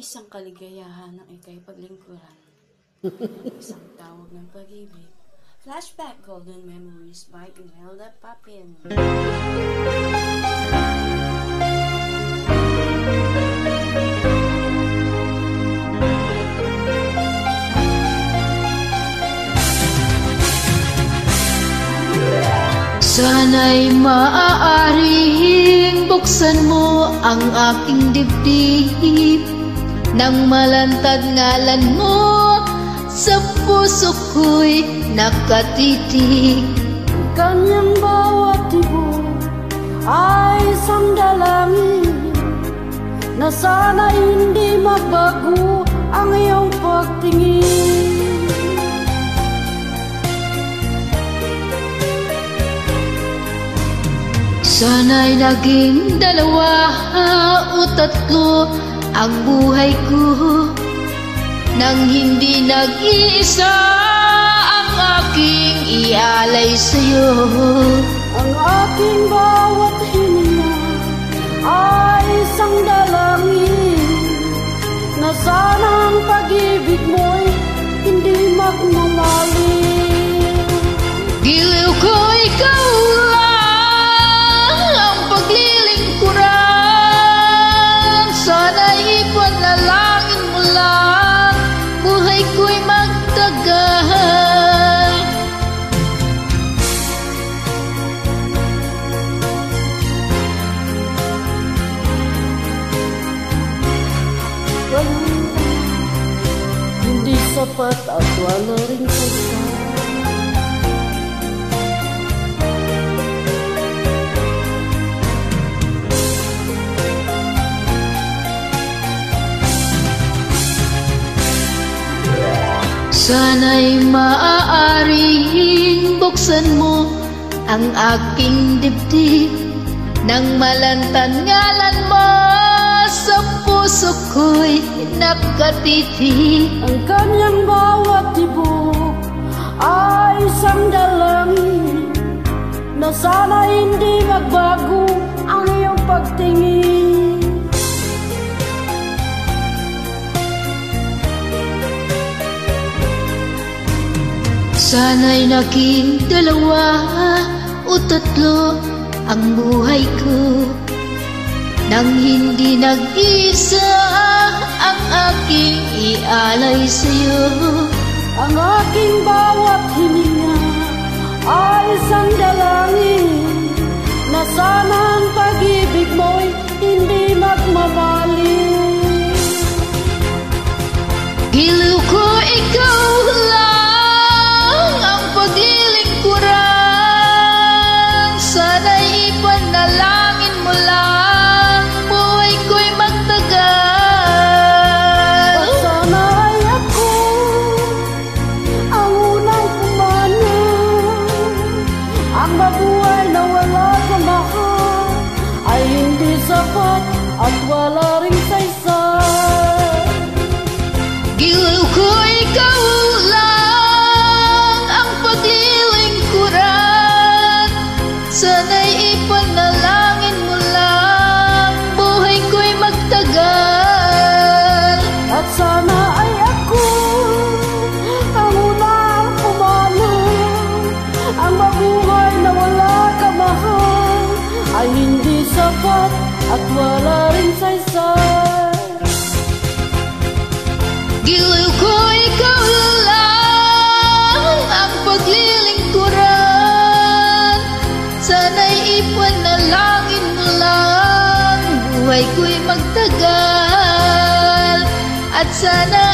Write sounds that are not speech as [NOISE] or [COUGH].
Isang kaligayahan ng ikay paglingkuran. [LAUGHS] Isang tawag ng pag-ibig. Flashback Golden Memories by Imelda Papin. Sana'y maaaring buksan mo ang aking dibdib Nang malantad ngalan mo sa puso ko'y nakatitig. Kanyang bawat tibo ay isang dalangin Na sana hindi magbago ang iyong pagtingin. Sana'y naging dalawa o tatlo ang buhay ko Nang hindi nag-iisa ang aking ialay sa'yo. Ang aking bawat hininga ay isang dalangin Sapat at wala rin pagka. Sana'y maaaring buksan mo ang aking dibdib. Nang malantan ngalan mo sa puso ko'y nakatitig Ang kanyang bawat tibok ay isang dalangin Na sana hindi magbago ang iyong pagtingin. Sana'y naging dalawa o tatlo ang buhay ko Nang hindi nag-isa ang aking ialay sa'yo. Ang aking bawat hininga ay isang dalangin Na sana ang pag-ibig mo'y hindi magmamaling Giliw ko ikaw Buhay ko'y magtagal. At sana